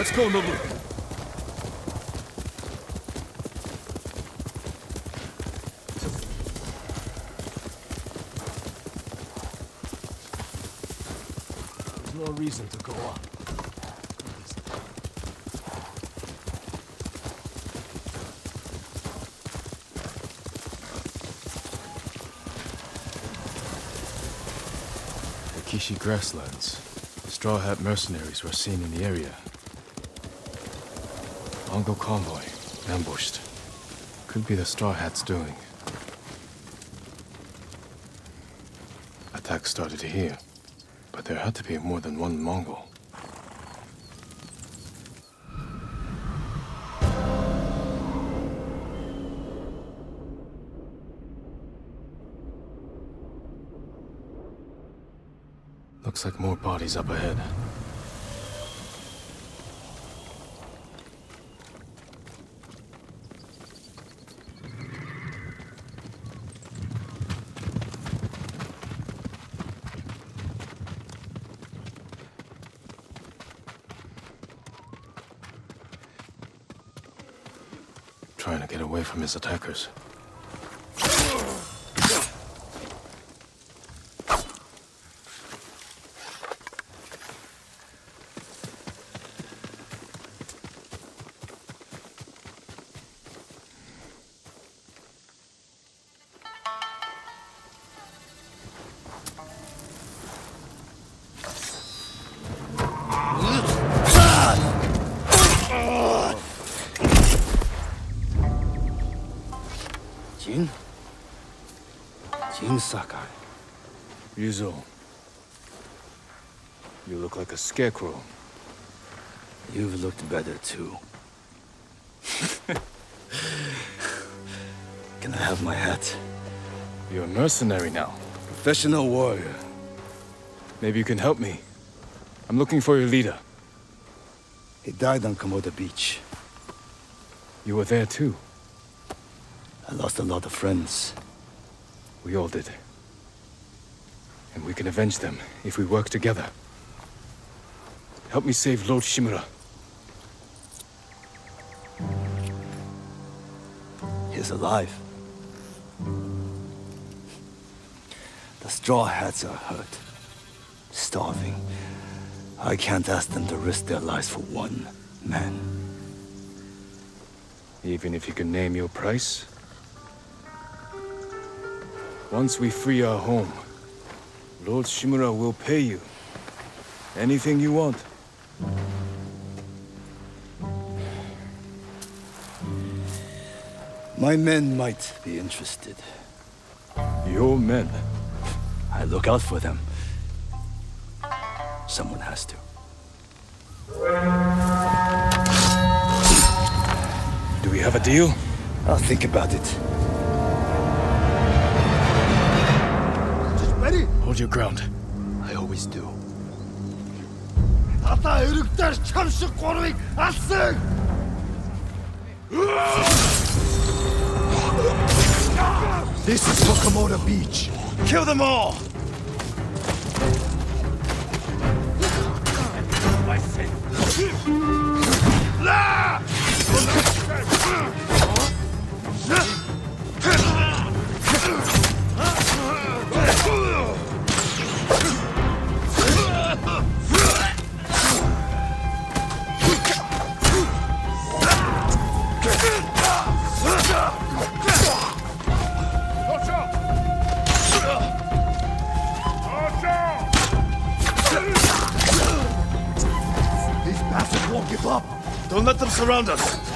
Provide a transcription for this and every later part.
Let's go, Nobu. There's no reason to go up. The Kishi grasslands. Straw Hat mercenaries were seen in the area. Mongol convoy, ambushed. Could be the Straw Hats doing. Attack started here, but there had to be more than one Mongol. Looks like more bodies up ahead. Trying to get away from his attackers. Sakai. Ryuzo. You look like a scarecrow. You've looked better too. Can I have my hat? You're a mercenary now. Professional warrior. Maybe you can help me. I'm looking for your leader. He died on Komoda Beach. You were there too. I lost a lot of friends. We all did. And we can avenge them if we work together. Help me save Lord Shimura. He's alive. The Straw Hats are hurt. Starving. I can't ask them to risk their lives for one man. Even if you can name your price? Once we free our home, Lord Shimura will pay you. Anything you want. My men might be interested. Your men. I look out for them. Someone has to. Do we have a deal? I'll think about it. Hold your ground. I always do. Ата өргөдөр чам шиг гурвыг алсан. This is for Komoda Beach. Kill them all! Don't let them surround us.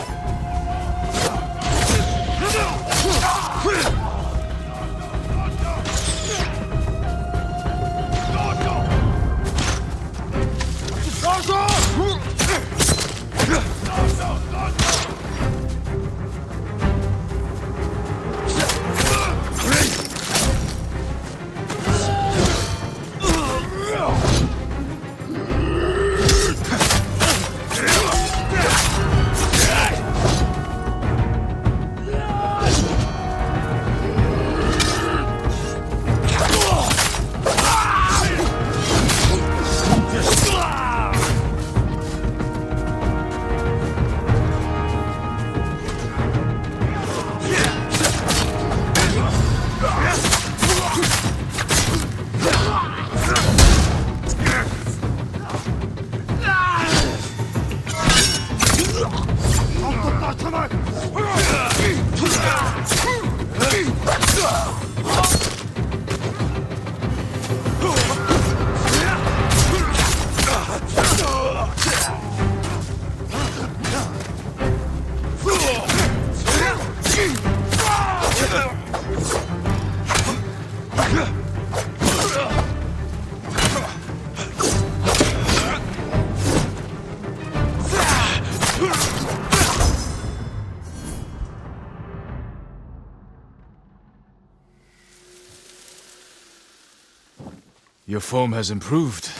Your form has improved.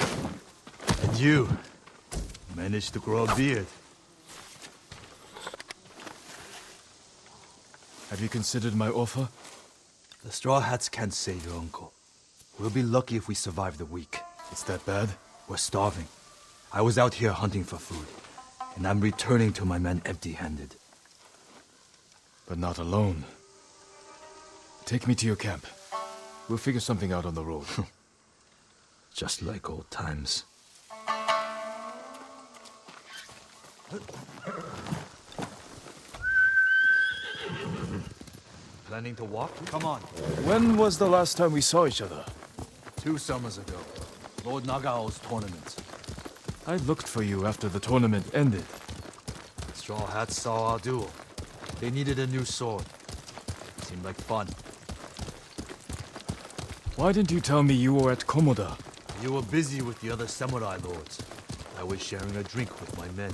And you managed to grow a beard. Have you considered my offer? The Straw Hats can't save your uncle. We'll be lucky if we survive the week. It's that bad? We're starving. I was out here hunting for food, and I'm returning to my men empty-handed. But not alone. Take me to your camp. We'll figure something out on the road. Just like old times. Planning to walk? Come on. when was the last time we saw each other? Two summers ago, Lord Nagao's tournament. I looked for you after the tournament ended. Straw Hats saw our duel. They needed a new sword. Seemed like fun. Why didn't you tell me you were at Komoda? You were busy with the other samurai lords. I was sharing a drink with my men.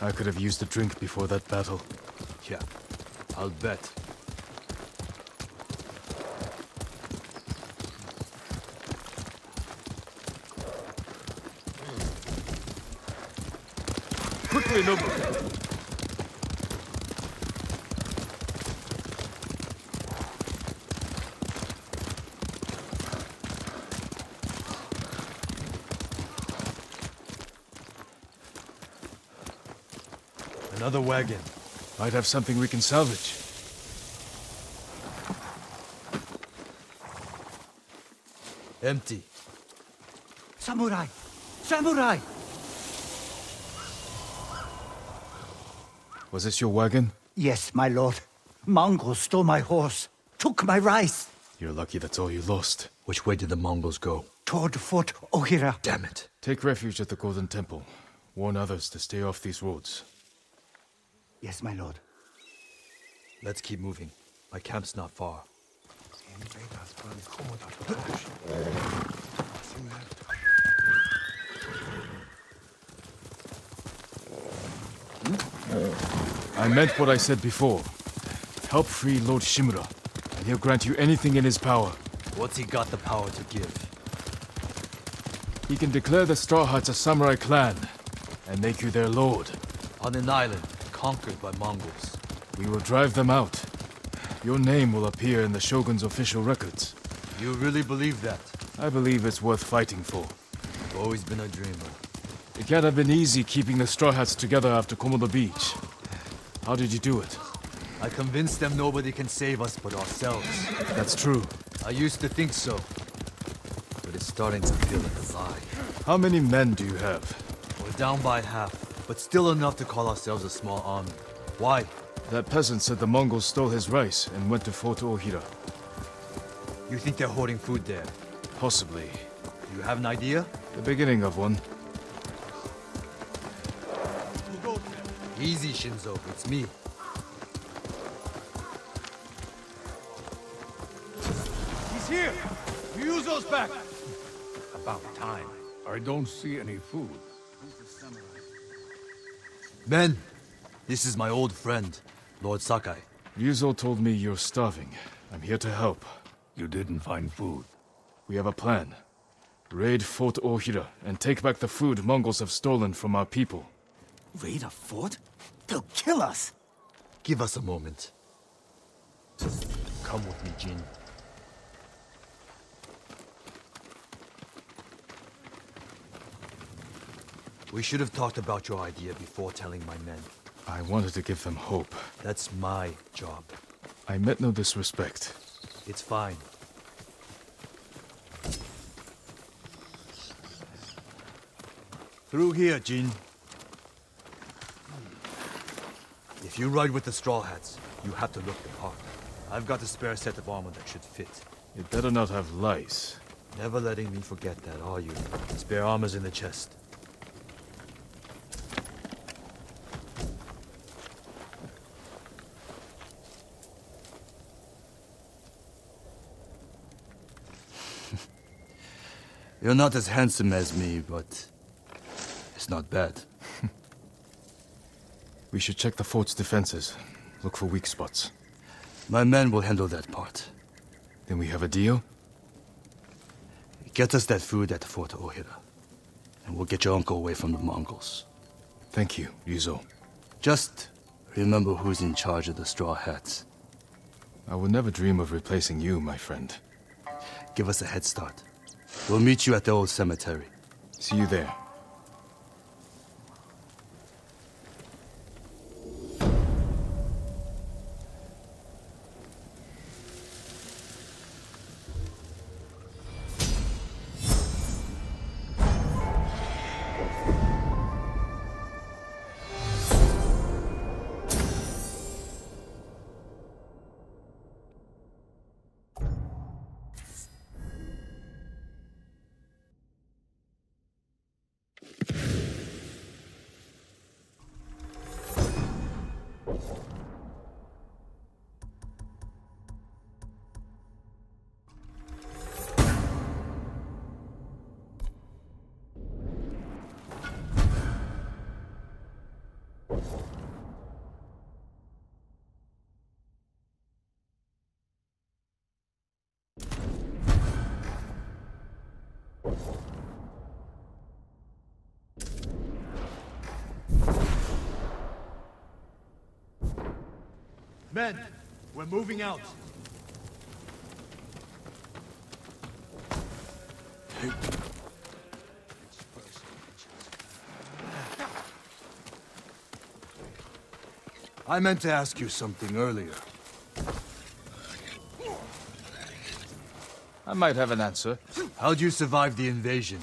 I could have used a drink before that battle. Yeah, I'll bet. Quickly, Nobu! Another wagon. Might have something we can salvage. Empty. Samurai! Samurai! Was this your wagon? Yes, my lord. Mongols stole my horse, took my rice. You're lucky that's all you lost. Which way did the Mongols go? Toward Fort Ohira. Damn it. Take refuge at the Golden Temple. Warn others to stay off these roads. Yes, my lord. Let's keep moving. My camp's not far. I meant what I said before. Help free Lord Shimura, and he'll grant you anything in his power. What's he got the power to give? He can declare the Straw Hats a samurai clan, and make you their lord. On an island conquered by Mongols. We will drive them out. Your name will appear in the Shogun's official records. You really believe that? I believe it's worth fighting for. I've always been a dreamer. It can't have been easy keeping the Straw Hats together after Komoda Beach. How did you do it? I convinced them nobody can save us but ourselves. That's true. I used to think so. But it's starting to feel like a lie. How many men do you have? We're down by half, but still enough to call ourselves a small army. Why? That peasant said the Mongols stole his rice and went to Fort Ohira. You think they're hoarding food there? Possibly. You have an idea? The beginning of one. Easy, Shinzo. It's me. He's here! Ryuzo's back! About time. I don't see any food. Men, this is my old friend, Lord Sakai. Ryuzo told me you're starving. I'm here to help. You didn't find food. We have a plan. Raid Fort Ohira and take back the food Mongols have stolen from our people. Raid a fort? They'll kill us! Give us a moment. Come with me, Jin. We should have talked about your idea before telling my men. I wanted to give them hope. That's my job. I meant no disrespect. It's fine. Through here, Jin. If you ride with the Straw Hats, you have to look the part. I've got a spare set of armor that should fit. It better not have lice. Never letting me forget that, are you? Spare armor's in the chest. You're not as handsome as me, but it's not bad. We should check the fort's defenses. Look for weak spots. My men will handle that part. Then we have a deal? Get us that food at Fort Ohira, and we'll get your uncle away from the Mongols. Thank you, Ryuzo. Just remember who's in charge of the Straw Hats. I would never dream of replacing you, my friend. Give us a head start. We'll meet you at the old cemetery. See you there. Men, we're moving out. I meant to ask you something earlier. I might have an answer. How'd you survive the invasion?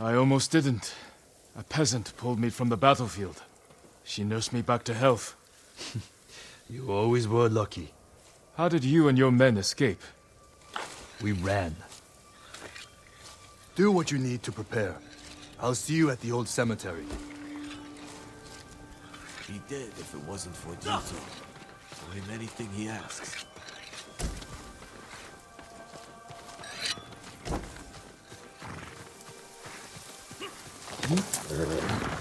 I almost didn't. A peasant pulled me from the battlefield. She nursed me back to health. You always were lucky. How did you and your men escape? We ran. Do what you need to prepare. I'll see you at the old cemetery. He dead if it wasn't for Ryuzo. For him anything he asks.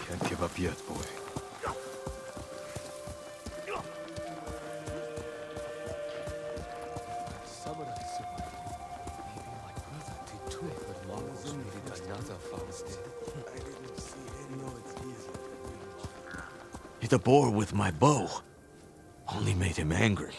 Can't give up yet, boy. A boar with my bow. Only made him angry.